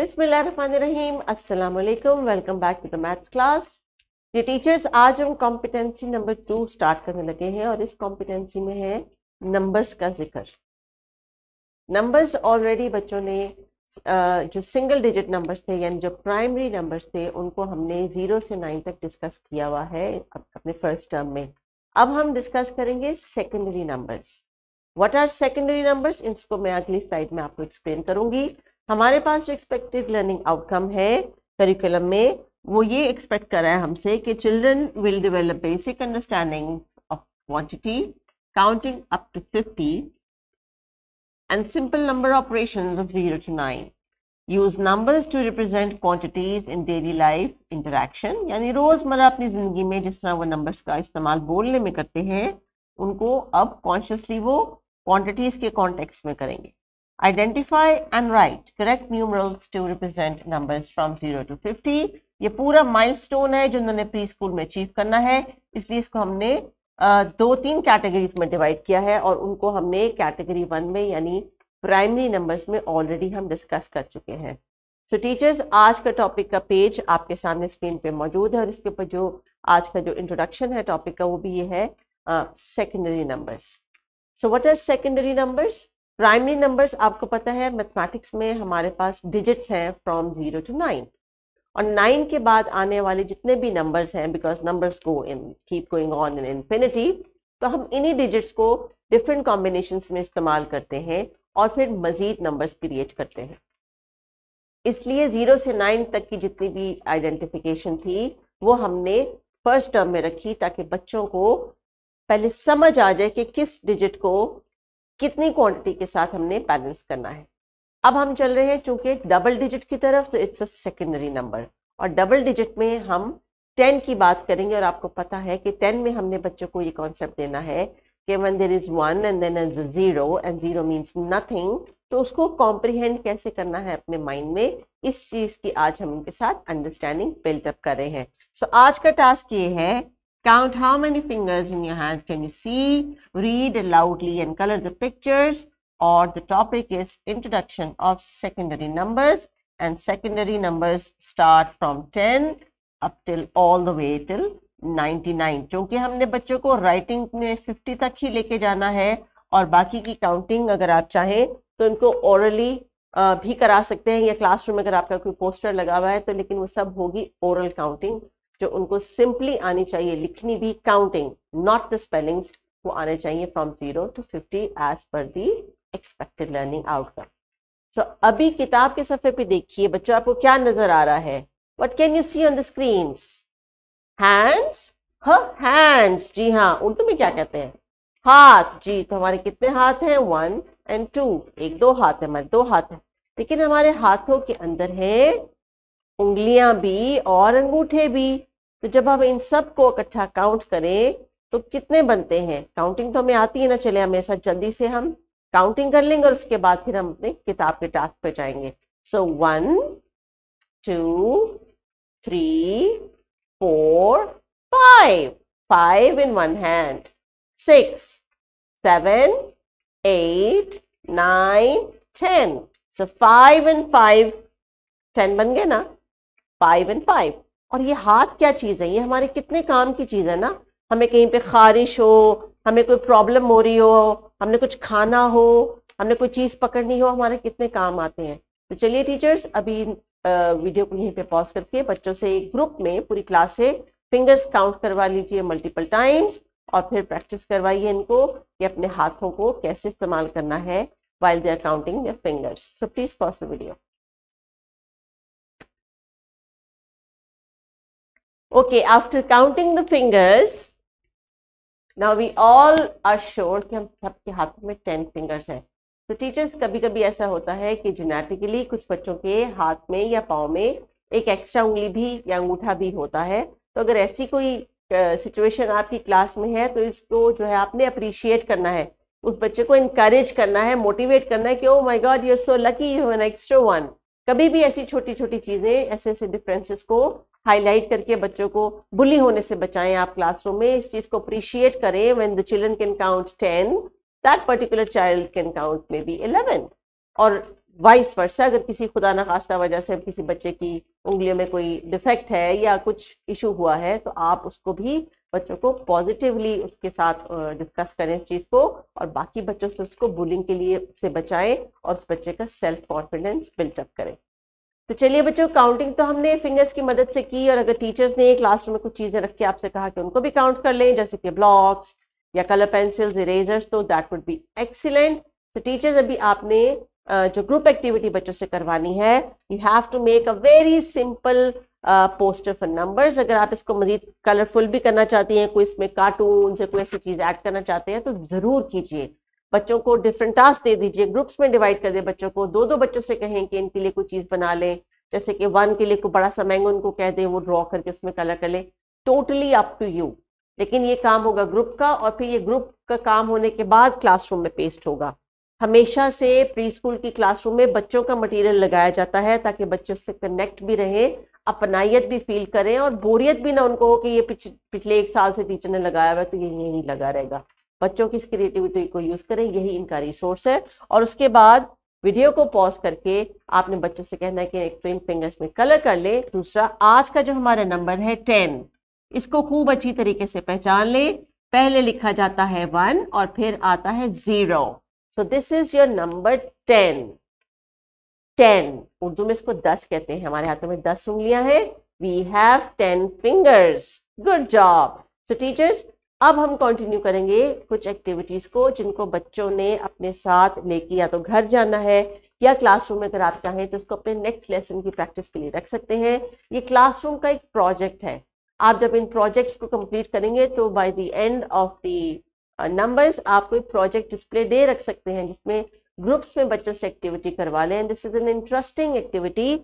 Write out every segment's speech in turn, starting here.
बिस्मिल्लाहिर्रहमानिर्रहीम। अस्सलाम वालेकुम welcome back to the maths class. ये टीचर्स, आज हम कॉम्पिटेंसी नंबर टू स्टार्ट करने लगे हैं और इस कॉम्पिटेंसी में है नंबर्स का ज़िक्र। नंबर्स ऑलरेडी बच्चों ने जो सिंगल डिजिट नंबर्स थे यानी जो प्राइमरी नंबर्स थे, उनको हमने ज़ीरो से नाइन तक डिस्कस किया हुआ है अपने फ़र्स्ट टर्म में। अब हम डिस्कस करेंगे secondary numbers what are secondary numbers इसको मैं अगली स्लाइड में आपको एक्सप्लेन करूँगी। हमारे पास जो एक्सपेक्टेड लर्निंग आउटकम है करिकुलम में, वो ये एक्सपेक्ट कर रहा है हमसे कि children will develop basic understanding of quantity counting up to 50 and simple number operations of 0 to 9 use numbers to represent quantities in daily life interaction, यानी रोज़मर्रा अपनी ज़िंदगी में जिस तरह वो नंबर्स का इस्तेमाल बोलने में करते हैं, उनको अब कॉन्शियसली वो क्वांटिटीज के कॉन्टेक्स्ट में करेंगे। Identify and write. Correct numerals to represent numbers from 0 to 50. ये पूरा माइलस्टोन है जो उन्होंने प्री स्कूल में अचीव करना है। इसलिए इसको हमने दो तीन कैटेगरीज में डिवाइड किया है और उनको हमने कैटेगरी वन में यानी प्राइमरी नंबर्स में ऑलरेडी हम डिस्कस कर चुके हैं। सो so, टीचर्स आज का टॉपिक का पेज आपके सामने स्क्रीन पे मौजूद है और इसके ऊपर जो आज का जो इंट्रोडक्शन है टॉपिक का वो भी ये है secondary numbers so what are secondary numbers primary numbers आपको पता है मैथमेटिक्स में हमारे पास डिजिट्स हैं फ्रॉम ज़ीरो टू नाइन और नाइन के बाद आने वाले जितने भी नंबर्स हैं because numbers go in keep going on in infinity तो हम इन्हीं डिजिट्स को डिफरेंट कॉम्बिनेशन में इस्तेमाल करते हैं और फिर मजीद नंबर्स क्रिएट करते हैं। इसलिए ज़ीरो से नाइन तक की जितनी भी आइडेंटिफिकेशन थी, वो हमने फ़र्स्ट टर्म में रखी ताकि बच्चों को पहले समझ आ जाए कि किस डिजिट को कितनी क्वांटिटी के साथ हमने बैलेंस करना है। अब हम चल रहे हैं चूँकि डबल डिजिट की तरफ़ तो इट्स अ सेकेंडरी नंबर और डबल डिजिट में हम टेन की बात करेंगे और आपको पता है कि टेन में हमने बच्चों को ये कॉन्सेप्ट देना है कि one there is one and then is zero and zero means nothing तो उसको कॉम्प्रीहेंड कैसे करना है अपने माइंड में? इस चीज़ की आज हम इनके साथ अंडरस्टैंडिंग बिल्टअप कर रहे हैं। सो so, आज का टास्क ये है Count how many fingers in your hands can you see? Read loudly and color the pictures. Or the topic is introduction of secondary numbers. And secondary numbers start from 10 up till all the way till 99. क्योंकि हमने बच्चों को writing में 50 तक ही लेके जाना है और बाकी की काउंटिंग अगर आप चाहें तो इनको ओरली भी करा सकते हैं या क्लासरूम अगर आपका कोई पोस्टर लगा हुआ है तो लेकिन वो सब होगी ओरल काउंटिंग जो उनको सिंपली आनी चाहिए, लिखनी भी काउंटिंग नॉट द स्पेलिंग्स वो आने चाहिए from zero to fifty as per the expected learning outcome so अभी किताब के सफे पे देखिए, बच्चों, आपको क्या नज़र आ रहा है? What can you see on the screen hands hands जी हाँ उर्दू में क्या कहते हैं? हाथ. जी तो हमारे कितने हाथ हैं? वन एंड टू एक दो हाथ है, हमारे दो हाथ है। लेकिन हमारे हाथों के अंदर है, उंगलियाँ भी और अंगूठे भी। तो जब हम इन सबको इकट्ठा काउंट करें तो कितने बनते हैं? काउंटिंग तो हमें आती है ना, चले हमेशा जल्दी से हम काउंटिंग कर लेंगे और उसके बाद फिर हम अपने किताब के टास्क पे जाएँगे। So one two three four five five in one hand six seven eight nine ten so five and five ten बन गए ना? फाइव एंड फाइव और ये हाथ क्या चीज़ है? ये हमारे कितने काम की चीज़ है ना? हमें कहीं पे खारिश हो, हमें कोई प्रॉब्लम हो रही हो, हमने कुछ खाना हो, हमने कोई चीज़ पकड़नी हो, हमारे कितने काम आते हैं। तो चलिए टीचर्स अभी वीडियो को यहीं पे पॉज करके बच्चों से एक ग्रुप में पूरी क्लास से फिंगर्स काउंट करवा लीजिए मल्टीपल टाइम्स और फिर प्रैक्टिस करवाइए इनको कि अपने हाथों को कैसे इस्तेमाल करना है while they are counting fingers so please pause the video Okay, after counting the fingers, now we all are sure कि हम सबके हाथों में टेन फिंगर्स हैं। तो टीचर्स कभी कभी ऐसा होता है कि जेनेटिकली कुछ बच्चों के हाथ में या पाँव में एक एक्स्ट्रा उंगली भी या अंगूठा भी होता है। तो अगर ऐसी कोई सिचुएशन uh, आपकी क्लास में है तो इसको जो है आपने अप्रिशिएट करना है। उस बच्चे को इनकरेज करना है मोटिवेट करना है कि ओ my god you are so lucky you have an extra one कभी भी ऐसी छोटी छोटी चीज़ें, ऐसे ऐसे डिफरेंसेस को हाईलाइट करके बच्चों को बुली होने से बचाएँ आप क्लासरूम में, इस चीज़ को अप्रिशिएट करें when the children can count ten that particular child can count may be eleven और वाइस वर्षा अगर किसी खुदा न खास्ता वजह से किसी बच्चे की उंगलियों में कोई डिफेक्ट है या कुछ इशू हुआ है तो आप उसको भी बच्चों को पॉजिटिवली उसके साथ डिस्कस करें इस चीज़ को और बाकी बच्चों से उसको बुलिंग के लिए से बचाएँ और उस बच्चे का सेल्फ कॉन्फिडेंस बिल्टअप करें। तो चलिए बच्चों काउंटिंग तो हमने फिंगर्स की मदद से की और अगर टीचर्स ने क्लासरूम में कुछ चीज़ें रख के आपसे कहा कि उनको भी काउंट कर लें, जैसे कि ब्लॉक्स या कलर पेंसिल्स इरेजर्स तो दैट वुड बी एक्सीलेंट तो टीचर्स अभी आपने जो ग्रुप एक्टिविटी बच्चों से करवानी है you have to make a very simple poster for numbers अगर आप इसको मजीद कलरफुल भी करना चाहती हैं, कोई इसमें कार्टून या कोई ऐसी चीज़ ऐड करना चाहते हैं तो ज़रूर कीजिए। बच्चों को डिफरेंट टास्क दे दीजिए ग्रुप्स में डिवाइड कर दे बच्चों को दो दो बच्चों से कहें कि इनके लिए कोई चीज़ बना लें, जैसे कि वन के लिए कोई बड़ा सा मैंगो उनको कह दें, वो ड्रॉ करके उसमें कलर कर लें। टोटली अप टू यू लेकिन ये काम होगा ग्रुप का और फिर ये ग्रुप का काम होने के बाद क्लासरूम में पेस्ट होगा। हमेशा से प्री स्कूल की क्लासरूम में बच्चों का मटेरियल लगाया जाता है ताकि बच्चे उससे कनेक्ट भी रहें अपनाइत भी फील करें और बोरियत भी ना उनको हो कि ये पिछ, पिछले एक साल से टीचर ने लगाया हुआ तो ये यही लगा रहेगा। बच्चों की इस क्रिएटिविटी को यूज़ करें यही इनका रिसोर्स है। और उसके बाद वीडियो को पॉज करके आपने बच्चों से कहना है कि एक ट्विन फिंगर्स में कलर कर ले। दूसरा आज का जो हमारा नंबर है टेन इसको खूब अच्छी तरीके से पहचान ले। पहले लिखा जाता है वन और फिर आता है zero so this is your number ten ten Urdu में इसको दस कहते हैं। हमारे हाथों में दस उंगलियाँ हैं। We have ten fingers good job so teachers अब हम कंटिन्यू करेंगे कुछ एक्टिविटीज़ को जिनको बच्चों ने अपने साथ लेके या तो घर जाना है या क्लासरूम में अगर आप चाहें तो उसको अपने नेक्स्ट लेसन की प्रैक्टिस के लिए रख सकते हैं। ये क्लासरूम का एक प्रोजेक्ट है। आप जब इन प्रोजेक्ट्स को कंप्लीट करेंगे तो by the end of the numbers आप कोई प्रोजेक्ट डिस्प्ले डे रख सकते हैं जिसमें ग्रुप्स में बच्चों से एक्टिविटी करवा लें। This is an interesting activity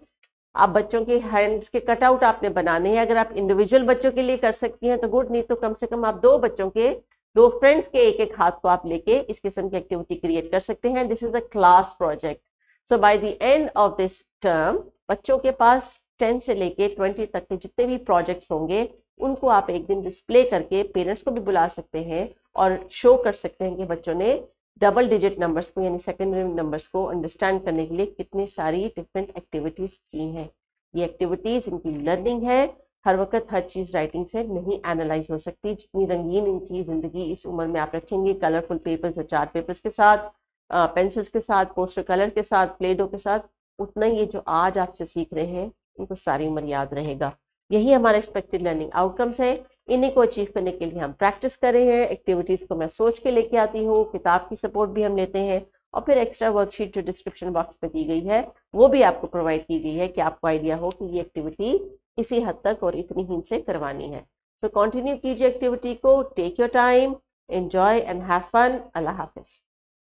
आप बच्चों के हैंड्स के कटआउट आपने बनाने हैं। अगर आप इंडिविजुअल बच्चों के लिए कर सकती हैं तो गुड नहीं तो कम से कम आप दो बच्चों के, दो फ्रेंड्स के एक एक हाथ को आप लेके इस किस्म की एक्टिविटी क्रिएट कर सकते हैं। This is a class project so by the end of this term बच्चों के पास टेन से लेके ट्वेंटी तक के जितने भी प्रोजेक्ट्स होंगे, उनको आप एक दिन डिस्प्ले करके पेरेंट्स को भी बुला सकते हैं और शो कर सकते हैं कि बच्चों ने डबल डिजिट नंबर्स को, यानी सेकेंडरी नंबर्स को अंडरस्टैंड करने के लिए कितनी सारी डिफरेंट एक्टिविटीज़ की हैं। ये एक्टिविटीज़ इनकी लर्निंग है, हर वक्त हर चीज़ राइटिंग से नहीं एनालाइज हो सकती। जितनी रंगीन इनकी ज़िंदगी इस उम्र में आप रखेंगे कलरफुल पेपर्स और चार्ट पेपर्स के साथ पेंसिल्स के साथ पोस्टर कलर के साथ प्लेडो के साथ, उतना ये जो आज आपसे सीख रहे हैं उनको सारी उम्र याद रहेगा। यही हमारा एक्सपेक्टेड लर्निंग आउटकम्स है। इन्हीं को अचीव करने के लिए हम प्रैक्टिस कर रहे हैं एक्टिविटीज़ को मैं सोच के लेके आती हूँ, किताब की सपोर्ट भी हम लेते हैं और फिर एक्स्ट्रा वर्कशीट जो डिस्क्रिप्शन बॉक्स में दी गई है, वो भी आपको प्रोवाइड की गई है कि आपको आइडिया हो कि ये एक्टिविटी इसी हद तक और इतनी ही से करवानी है। सो कंटिन्यू कीजिए एक्टिविटी को take your time enjoy and have fun अल्लाह हाफिज़।